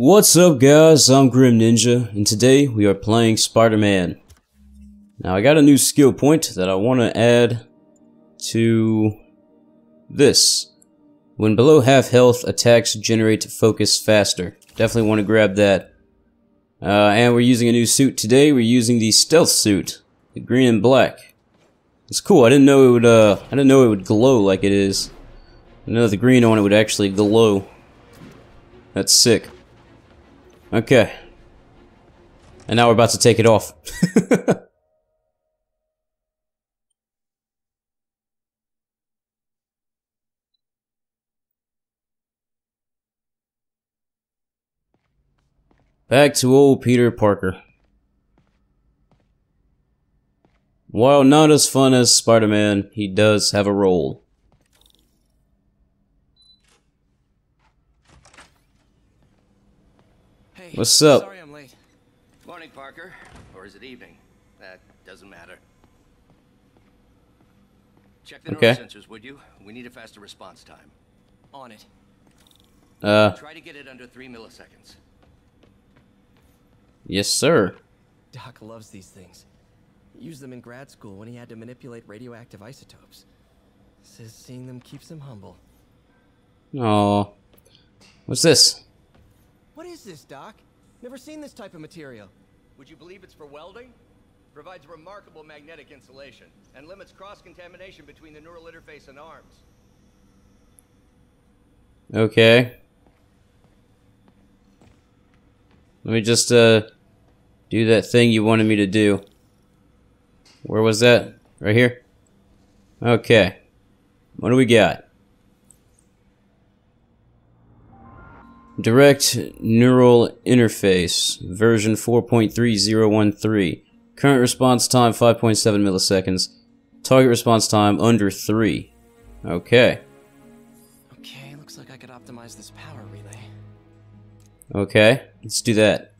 What's up guys, I'm Grim Ninja, and today we are playing Spider-Man. Now I got a new skill point that I want to add to this. When below half health, attacks generate focus faster. Definitely want to grab that. Uh, and we're using a new suit today, we're using the stealth suit. The green and black. It's cool, I didn't know it would, uh, I didn't know it would glow like it is. I know the green on it would actually glow. That's sick. Okay. And now we're about to take it off. Back to old Peter Parker. While not as fun as Spider-Man, he does have a role. What's up? Sorry I'm late. Morning, Parker. Or is it evening? That doesn't matter. Check the Okay. sensors, would you? We need a faster response time. On it. Uh, Try to get it under three milliseconds. yes sir. Doc loves these things. He used them in grad school when he had to manipulate radioactive isotopes. Says seeing them keeps him humble. Aw. What's this? What is this, Doc? Never seen this type of material. Would you believe it's for welding? Provides remarkable magnetic insulation and limits cross-contamination between the neural interface and arms. Okay. Let me just, uh, do that thing you wanted me to do. Where was that? Right here? Okay. What do we got? Direct Neural Interface, version 4.3013. Current response time 5.7 milliseconds. Target response time under 3. Okay. Okay, looks like I could optimize this power relay. Okay, let's do that.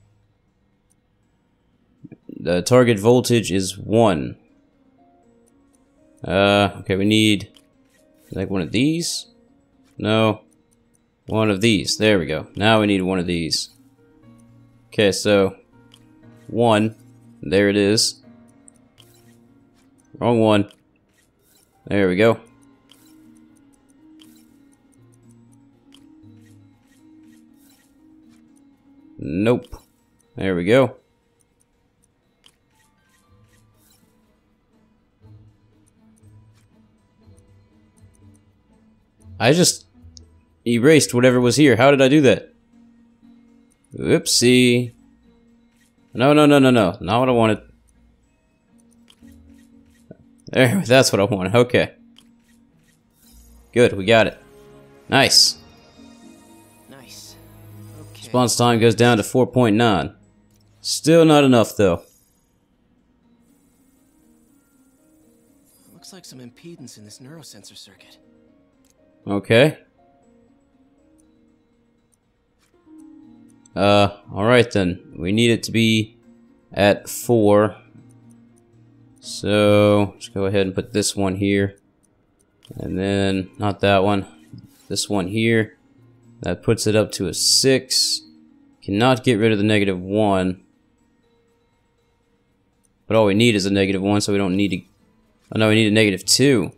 The target voltage is 1. Uh, okay, we need like one of these? No. One of these. There we go. Now we need one of these. Okay, so one. There it is. Wrong one. There we go. Nope. There we go. I just erased whatever was here. How did I do that? Oopsie. No, no, no, no, no. Not what I wanted. There, that's what I wanted. Okay. Good, we got it. Nice. Nice. Okay. Response time goes down to 4.9. Still not enough though. Looks like some impedance in this neurosensor circuit. Okay. Uh, alright then. We need it to be at 4. So, let's go ahead and put this one here. And then, not that one. This one here. That puts it up to a 6. Cannot get rid of the negative 1. But all we need is a negative 1, so we don't need to... Oh no, we need a negative 2.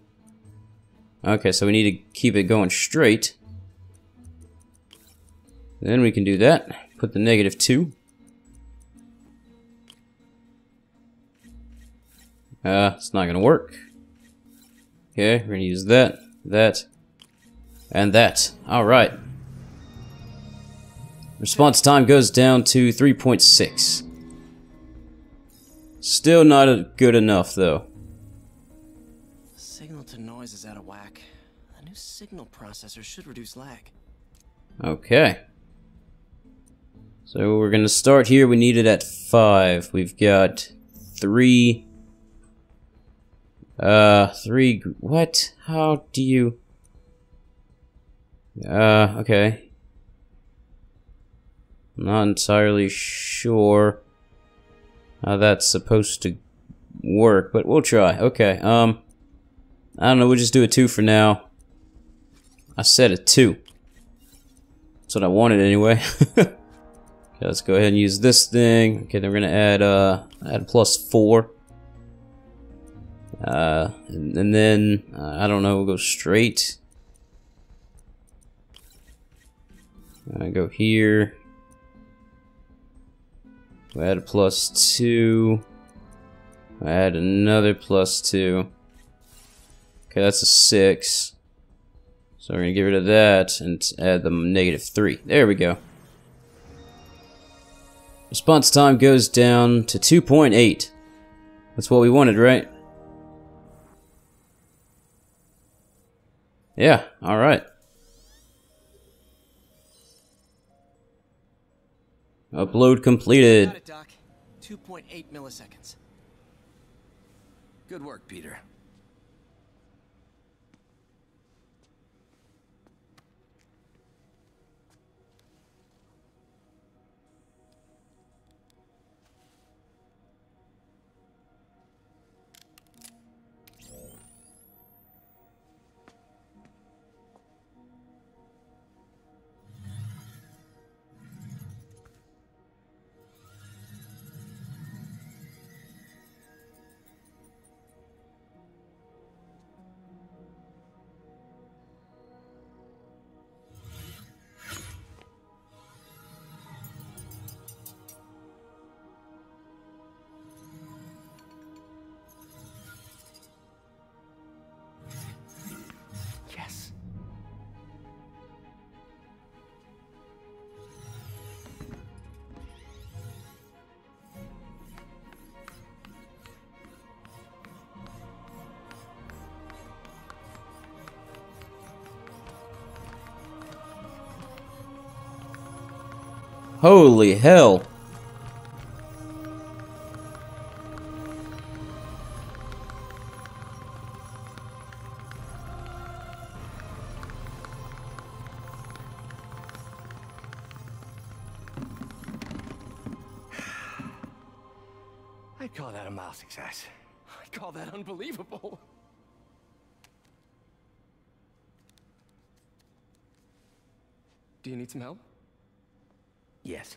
Okay, so we need to keep it going straight. Then we can do that. Put the negative 2. Uh, it's not gonna work. Okay, we're gonna use that, that, and that. Alright. Response time goes down to 3.6. Still not good enough, though. Signal to noise is out of whack. A new signal processor should reduce lag. Okay. So we're gonna start here. We need it at five. We've got three. Uh, three. What? How do you? Uh, okay. Not entirely sure how that's supposed to work, but we'll try. Okay. Um, I don't know. We'll just do a two for now. I said a two. That's what I wanted anyway. Okay, let's go ahead and use this thing. Okay, then we're gonna add uh add plus four. Uh, and, and then uh, I don't know. We'll go straight. I go here. We add a plus two. I add another plus two. Okay, that's a six. So we're gonna get rid of that and add the negative three. There we go. Response time goes down to 2.8. That's what we wanted, right? Yeah, alright. Upload completed. Got it, Doc. 2.8 milliseconds. Good work, Peter. Holy hell. I'd call that a mild success. I'd call that unbelievable. Do you need some help? Yes.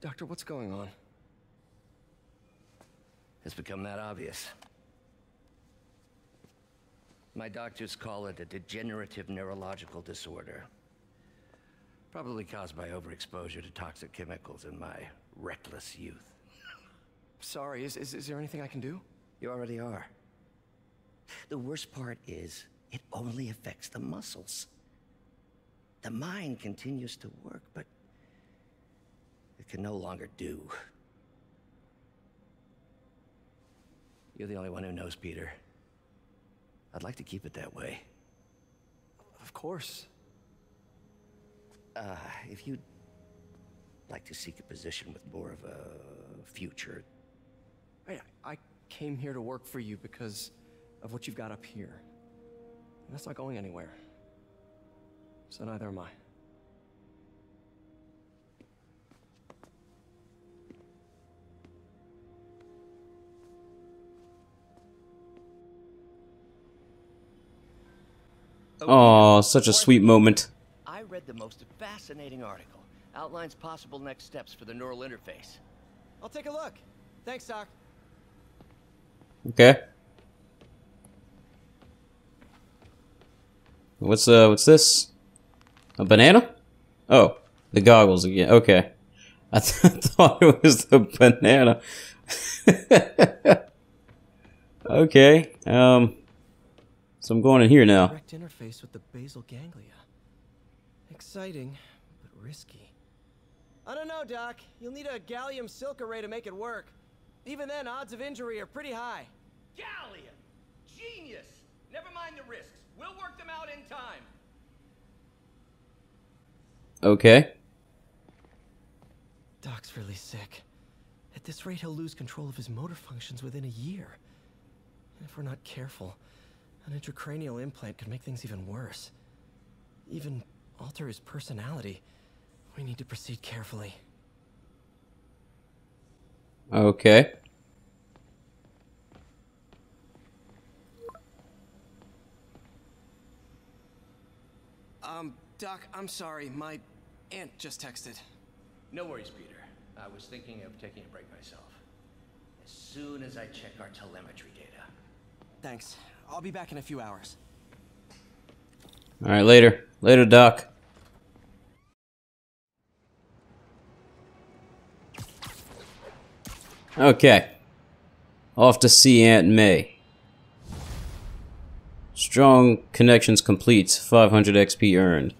Doctor, what's going on? It's become that obvious. My doctors call it a degenerative neurological disorder. Probably caused by overexposure to toxic chemicals in my reckless youth. Sorry, is, is, is there anything I can do? You already are. The worst part is, it only affects the muscles. The mind continues to work, but can no longer do. You're the only one who knows, Peter. I'd like to keep it that way. Of course. Uh, if you'd like to seek a position with more of a future, I, I came here to work for you because of what you've got up here. And that's not going anywhere. So neither am I. Oh, such a sweet moment. I read the most fascinating article. Outlines possible next steps for the neural interface. I'll take a look. Thanks, Doc. Okay. What's uh what's this? A banana? Oh, the goggles again. Okay. I th- thought it was the banana. okay. Um so I'm going in here now. Direct interface with the basal ganglia. Exciting, but risky. I don't know, Doc. You'll need a gallium silk array to make it work. Even then, odds of injury are pretty high. Gallium! Genius! Never mind the risks. We'll work them out in time. Okay. Doc's really sick. At this rate, he'll lose control of his motor functions within a year. And if we're not careful, an intracranial implant could make things even worse. Even alter his personality. We need to proceed carefully. Okay. Um, Doc, I'm sorry. My aunt just texted. No worries, Peter. I was thinking of taking a break myself. As soon as I check our telemetry data. Thanks. I'll be back in a few hours. Alright, later. Later, Doc. Okay. Off to see Aunt May. Strong connections complete. 500 XP earned.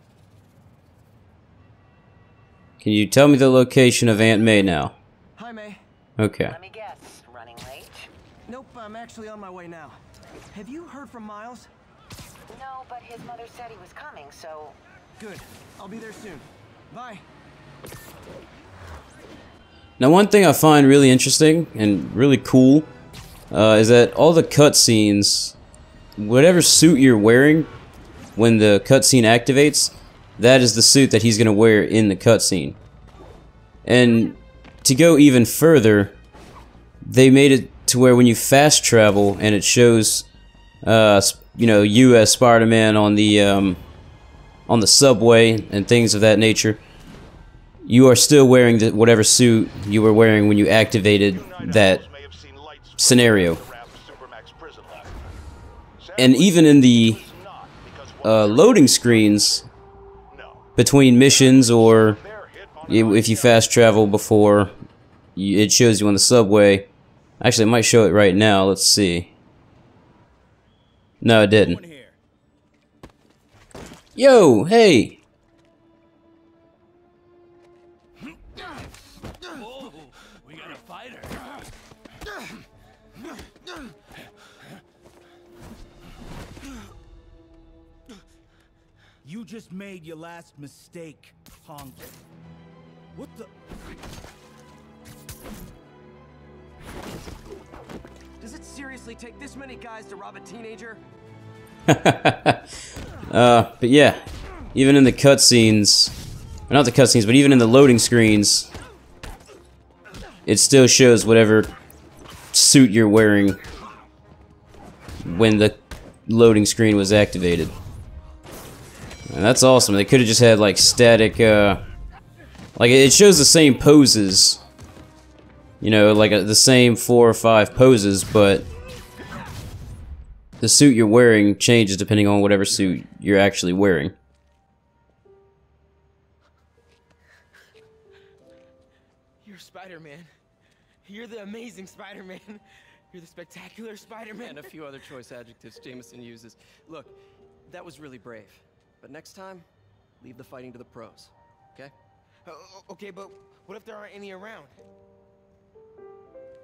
Can you tell me the location of Aunt May now? Hi, May. Okay. Let me guess. Running late? Nope, I'm actually on my way now. Have you heard from Miles? No, but his mother said he was coming, so... Good. I'll be there soon. Bye. Now, one thing I find really interesting and really cool uh, is that all the cutscenes, whatever suit you're wearing when the cutscene activates, that is the suit that he's going to wear in the cutscene. And to go even further, they made it to where when you fast travel and it shows, uh, you know, you as Spider-Man on the um, on the subway and things of that nature, you are still wearing the, whatever suit you were wearing when you activated that scenario. And even in the uh, loading screens between missions or if you fast travel before it shows you on the subway. Actually, it might show it right now. Let's see. No, it didn't. Yo, hey! We got a fighter. You just made your last mistake, punk. What the? Does it seriously take this many guys to rob a teenager? Uh, but yeah, even in the cutscenes, not the cutscenes, but even in the loading screens, it still shows whatever suit you're wearing when the loading screen was activated. And that's awesome. They could have just had like static, uh, like it shows the same poses, you know, like uh, the same four or five poses, but the suit you're wearing changes depending on whatever suit you're actually wearing. You're Spider-Man. You're the amazing Spider-Man. You're the spectacular Spider-Man. And a few other choice adjectives Jameson uses. Look, that was really brave. But next time, leave the fighting to the pros. Okay? Uh, okay, but what if there aren't any around?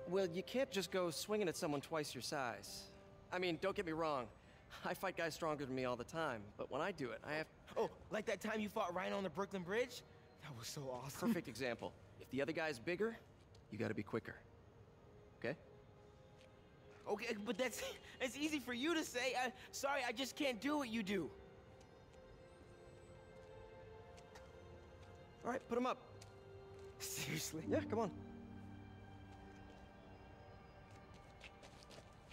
Well, you can't just go swinging at someone twice your size. I mean, don't get me wrong. I fight guys stronger than me all the time, but when I do it, I have Oh, like that time you fought Rhino on the Brooklyn Bridge? That was so awesome. perfect example. If the other guy's bigger, you gotta be quicker. Okay? Okay, but that's it's easy for you to say. I, sorry, I just can't do what you do. All right, put him up. Seriously? Yeah, come on.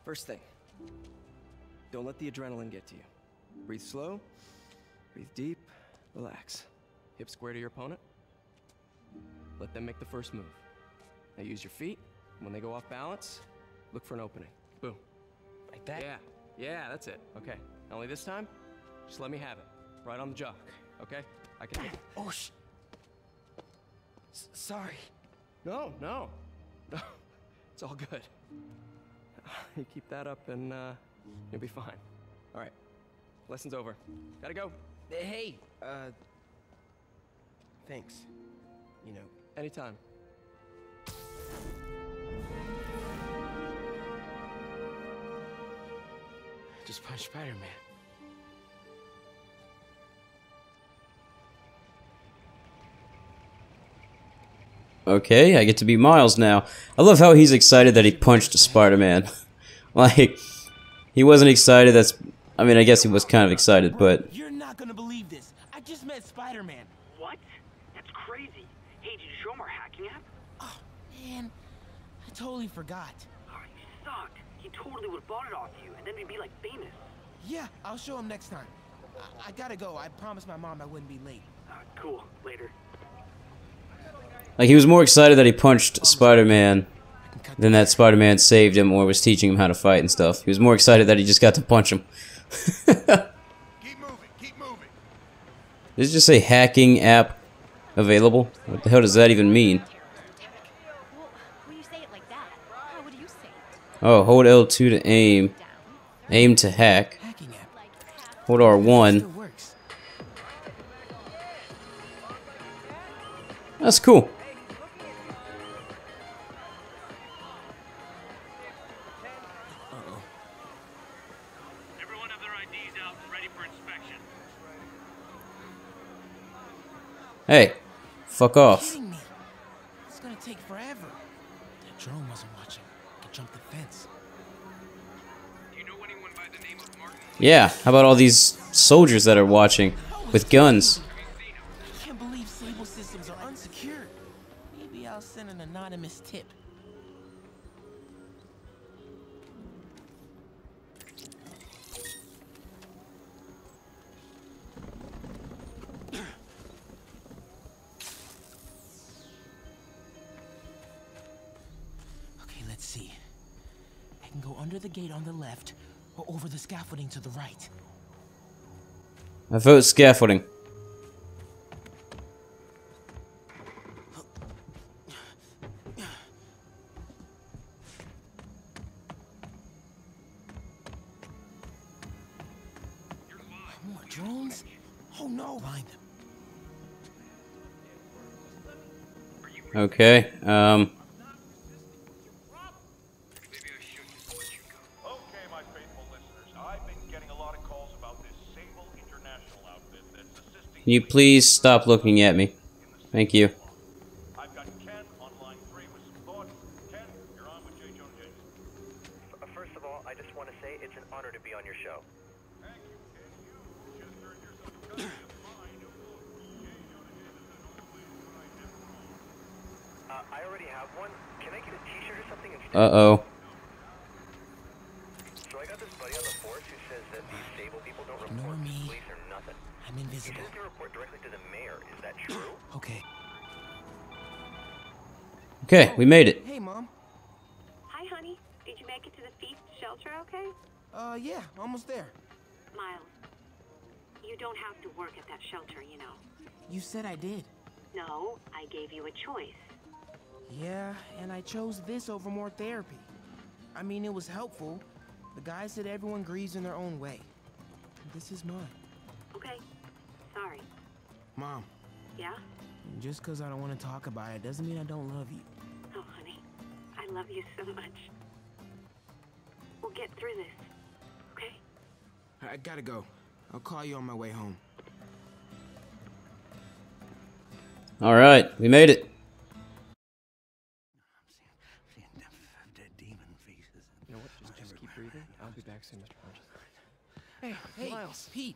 First thing, don't let the adrenaline get to you. Breathe slow, breathe deep, relax. Hip square to your opponent. Let them make the first move. Now use your feet. When they go off balance, look for an opening. Boom. Like that? Yeah, yeah, that's it. Okay. Only this time, just let me have it. Right on the jaw. Okay? I can. Oh, sh. S- sorry. No, no, no. It's all good. You keep that up and uh, you'll be fine. All right. Lesson's over. Gotta go. Hey, uh. Thanks. You know, Anytime. just punch Spider-Man. Okay, I get to be Miles now. I love how he's excited that he punched Spider-Man. like, he wasn't excited, that's... I mean, I guess he was kind of excited, but... You're not gonna believe this. I just met Spider-Man. What? That's crazy. Hey, did you show him our hacking app? Oh, man. I totally forgot. Oh, you suck. He totally would have bought it off you, and then we'd be like famous. Yeah, I'll show him next time. I, I gotta go. I promised my mom I wouldn't be late. Uh, cool. Later. Like he was more excited that he punched Spider-Man than that Spider-Man saved him or was teaching him how to fight and stuff. He was more excited that he just got to punch him. Keep moving, keep moving. Did it just say hacking app available? What the hell does that even mean? Well, when you say it like that, how would you say it? Oh, hold L2 to aim. Aim to hack. Hacking app. Like half Hold R1. That's cool. Hey, fuck off. It's gonna take forever. That drone wasn't watching. Could jump the fence. Do you know anyone by the name of Martin? Yeah, how about all these soldiers that are watching with guns? Scaffolding to the right. I vote scaffolding. Drones? Oh no! Find them. Okay, um, you please stop looking at me? Thank you. I've got Ken on line three with some thoughts. Ken, you're on with J. Jonah Jameson. Uh, First of all, I just want to say it's an honor to be on your show. Thank you, Ken. You just earned yourself a copy of my new book, J. Jonah Jameson, North Wales, What I Did Wrong. Uh, I already have one. Can I get a T-shirt or something instead? Uh-oh. so I got this buddy on the force who says that these Sable people don't Ignore report to me. police or nothing. I'm invisible. says to report directly to the mayor. Is that true? Okay. Okay, we made it. Hey, mom. Hi, honey. Did you make it to the feast shelter okay? Uh, yeah, almost there. Miles, you don't have to work at that shelter, you know. You said I did. No, I gave you a choice. Yeah, and I chose this over more therapy. I mean, it was helpful. The guy said everyone grieves in their own way. This is mine. Okay. Sorry. Mom, Yeah? just because I don't want to talk about it doesn't mean I don't love you. Oh, honey. I love you so much. We'll get through this. Okay? I gotta go. I'll call you on my way home. Alright, we made it. Seeing dead, dead demon faces. You know what? Just, just keep breathing. I'll be back soon, Mr. Hodges. Hey, hey, Miles. Pete.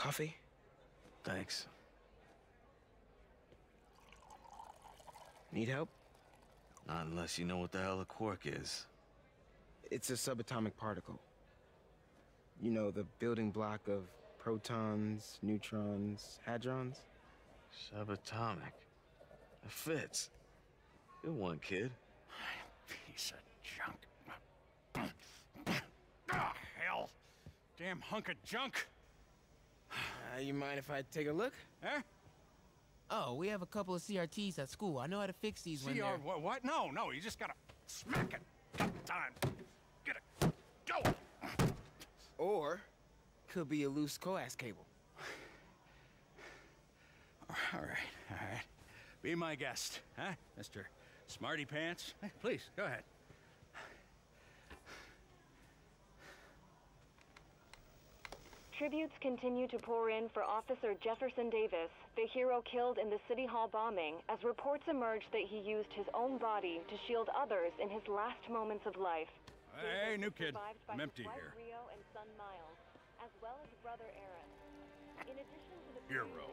Coffee? Thanks. Need help? Not unless you know what the hell a quark is. It's a subatomic particle. You know, the building block of protons, neutrons, hadrons. Subatomic. It fits. Good one, kid. Piece of junk. Ah, hell. Damn hunk of junk. Uh, you mind if I take a look? Huh? Oh, we have a couple of CRTs at school. I know how to fix these when they're... what, what? No, no, you just gotta smack it. Got time. Get it. Go. Or, could be a loose coax cable. All right, all right. Be my guest, huh, Mr. Smarty pants. Hey, please, go ahead. Tributes continue to pour in for Officer Jefferson Davis, the hero killed in the City Hall bombing, as reports emerge that he used his own body to shield others in his last moments of life. Hey, new kid. Survived I'm his empty wife here. Rio and son Miles, as well as brother Aaron. In addition to the Hero.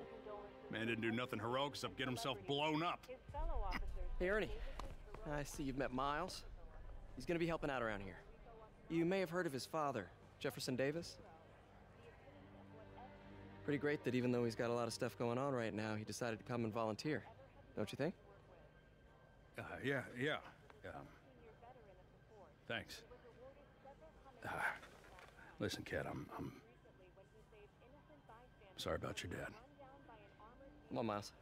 Man didn't do nothing heroic except get himself blown up. his fellow officers, Hey, Ernie. I see you've met Miles. He's gonna be helping out around here. You may have heard of his father, Jefferson Davis. Pretty great that even though he's got a lot of stuff going on right now, he decided to come and volunteer. Don't you think? Uh, yeah, yeah. Um, thanks. Uh, listen, kid, I'm, I'm sorry about your dad. Come on, Miles.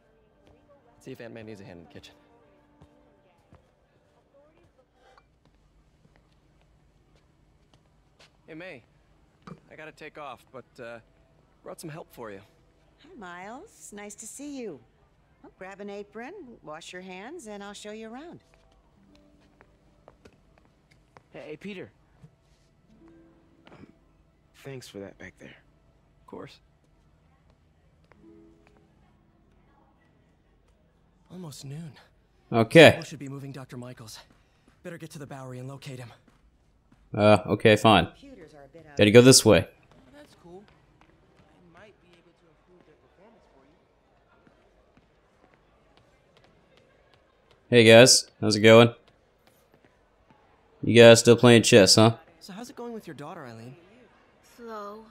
Let's See if Aunt May needs a hand in the kitchen. Hey, May. I gotta take off, but uh, brought some help for you. Hi, Miles. Nice to see you. Well, grab an apron, wash your hands, and I'll show you around. Hey, hey, Peter. Um, thanks for that back there. Of course. Almost noon. Okay. We should be moving Dr. Michaels. Better get to the Bowery and locate him. Uh, okay, fine. Computers are a bit out Gotta go this way. That's cool. I might be able to improve their performance for you. Hey guys, how's it going? You guys still playing chess, huh? So how's it going with your daughter, Eileen? Slow.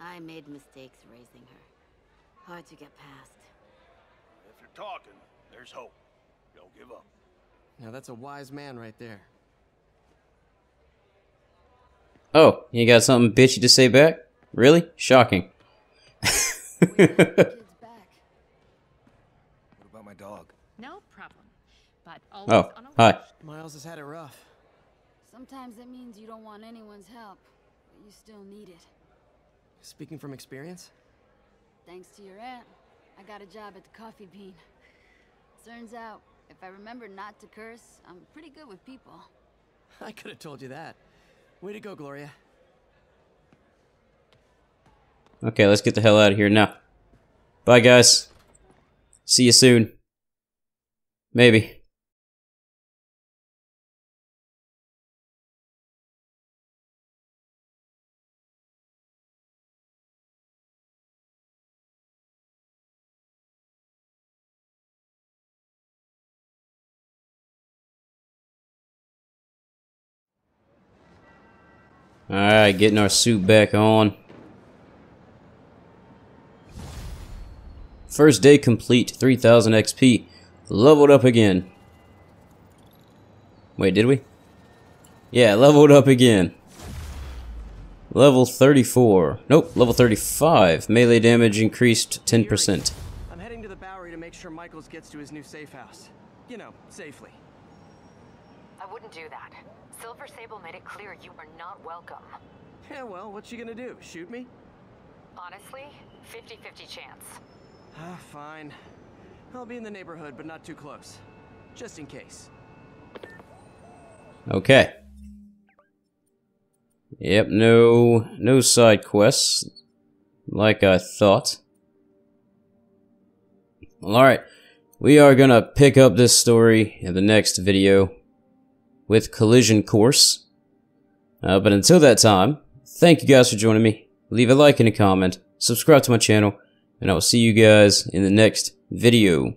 I made mistakes raising her. Hard to get past. If you're talking, there's hope. Don't give up. Now that's a wise man right there. Oh, you got something bitchy to say back? Really? Shocking. What about my dog? No problem. But always Oh, oh hi. Miles has had it rough. Sometimes it means you don't want anyone's help, but you still need it. Speaking from experience? Thanks to your aunt, I got a job at the Coffee Bean. Turns out, if I remember not to curse, I'm pretty good with people. I could have told you that. Way to go, Gloria. Okay, let's get the hell out of here now. Bye, guys. See you soon. Maybe. Alright, getting our suit back on. First day complete, 3000 XP. Leveled up again. Wait, did we? Yeah, leveled up again. Level 34. Nope, level 35. Melee damage increased 10%. I'm heading to the Bowery to make sure Michaels gets to his new safe house. You know, safely. I wouldn't do that. Silver Sable made it clear you are not welcome. Yeah, well, what's she gonna do? Shoot me? Honestly, 50-50 chance. Ah, fine. I'll be in the neighborhood, but not too close. Just in case. Okay. Yep, no no side quests like I thought. Well, alright. We are gonna pick up this story in the next video with Collision Course. Uh, but until that time, thank you guys for joining me. Leave a like and a comment, subscribe to my channel, and I will see you guys in the next video.